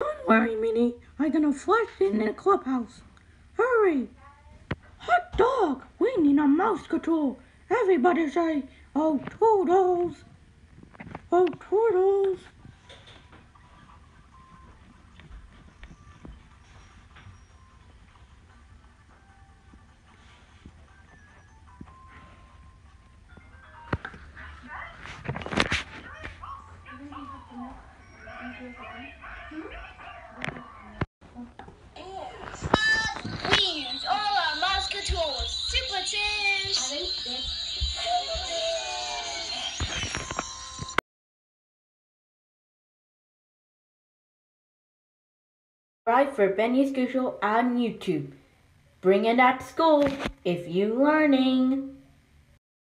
Don't worry, Minnie. I'm gonna flush in the clubhouse. Hurry! Hot dog! We need a Mouseketool. Everybody say, oh, toodles. Oh, toodles. Subscribe for Benny's Crucial on YouTube. Bring it at school if you learning.